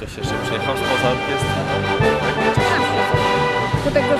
Ktoś jeszcze przyjechał spoza orkiestry? Tutaj do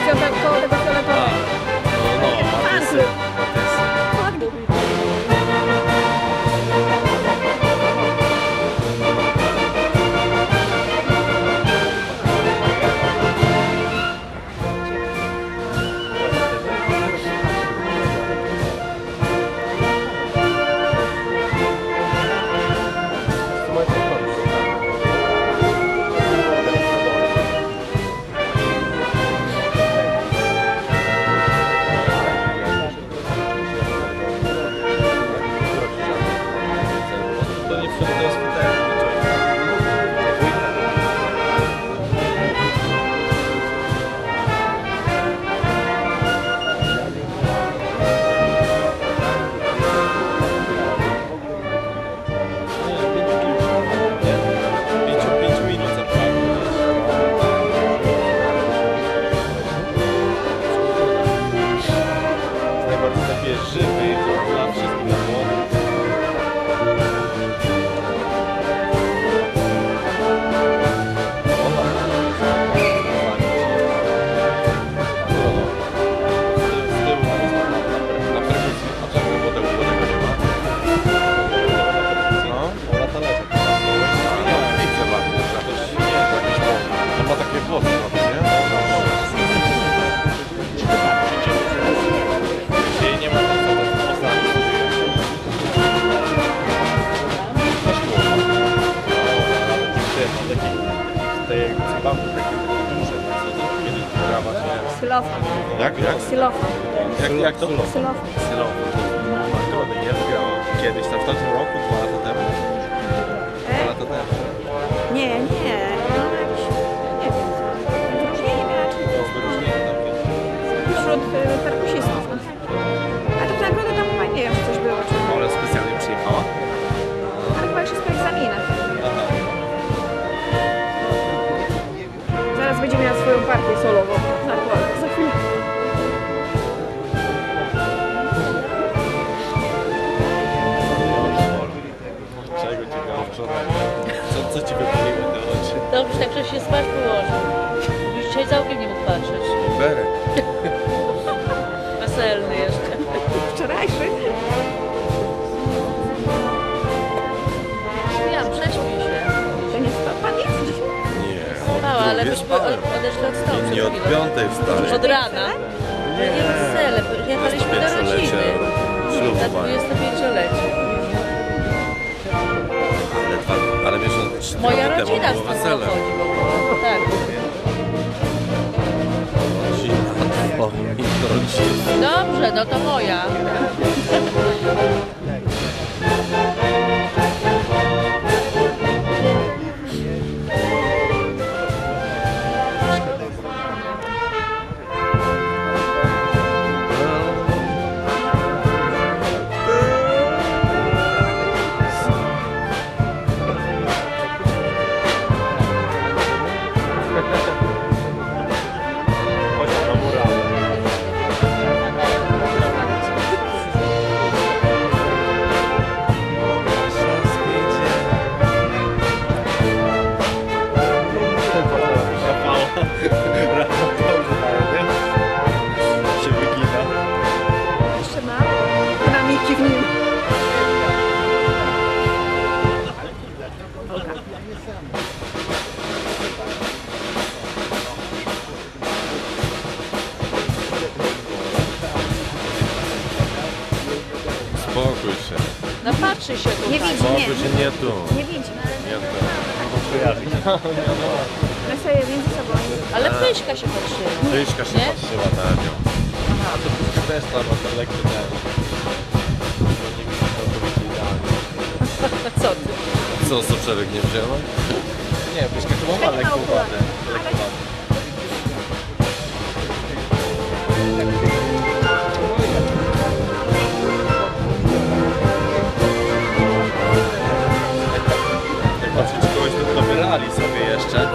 Ksylofon. Jak, jak? Ksylofon. Jak, jak to? Ksylofon. Ksylofon. Nagrody nie wygrała. Kiedyś, tam w tamtym roku, dwa lata temu. Y, perkusistów. A to nagroda tam chyba nie wiem, czy coś było. Czy... Ale specjalnie przyjechała. Ale chyba już jest po egzaminach. Zaraz będzie miała swoją partię solową. Za, za chwilę. Czego ci miało wczoraj? Co, co ci wypaliło te oczy? Dobrze, tak że się spać położył. Już dzisiaj całkiem nie mógł patrzeć. Berek. Ale myśmy odeszli od stołu Nie przed od piątej wstali. Od rana. Nie, nie wesele, jechaliśmy do rodziny. Na Ślubowanie. 25-lecie. Ale, dwa, ale wiesz, że trzy Moja rodzina temu z było wesele. Tak. Rodzina, twoja rodzina. Dobrze, no to moja. Się wygina. Jeszcze ma dynamiki w nim. Spokój się. Napatrzy się tu. Nie tak. widzi, Spokój nie. się, nie tu. Nie widzi. Nie tu. My sobie między sobą. Ale pyśka się patrzyła. Ryśka się Nie? patrzyła na nią. A to wszystko też tam, a ten lekki ten. Nie. Co ty? Co, soczewek nie wzięła? Nie, pyszka chyba ma lekką wadę. Lekką wadę. Czy kogoś tu dobierali sobie jeszcze.